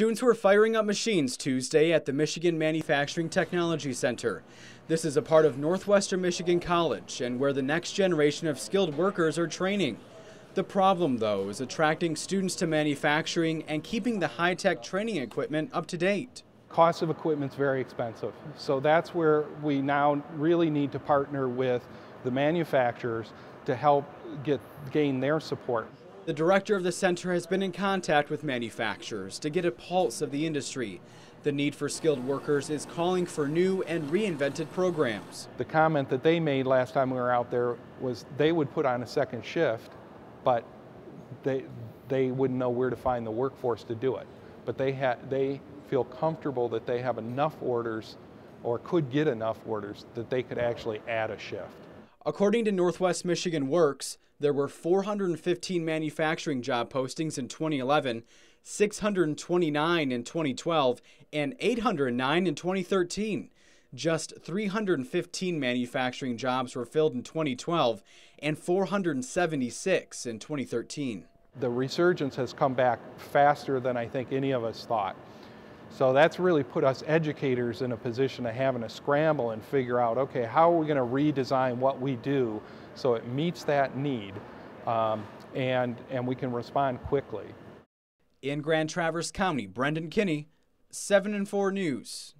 Students were firing up machines Tuesday at the Michigan Manufacturing Technology Center. This is a part of Northwestern Michigan College and where the next generation of skilled workers are training. The problem, though, is attracting students to manufacturing and keeping the high-tech training equipment up to date. Cost of equipment is very expensive, so that's where we now really need to partner with the manufacturers to help get gain their support. The director of the center has been in contact with manufacturers to get a pulse of the industry. The need for skilled workers is calling for new and reinvented programs. The comment that they made last time we were out there was they would put on a second shift, but they, they wouldn't know where to find the workforce to do it. But they, ha- they feel comfortable that they have enough orders or could get enough orders that they could actually add a shift. According to Northwest Michigan Works, there were 415 manufacturing job postings in 2011, 629 in 2012, and 809 in 2013. Just 315 manufacturing jobs were filled in 2012 and 476 in 2013. The resurgence has come back faster than I think any of us thought. So that's really put us educators in a position of having to scramble and figure out, okay, how are we going to redesign what we do so it meets that need um, and, and we can respond quickly. In Grand Traverse County, Brendan Kinney, 7 and 4 News.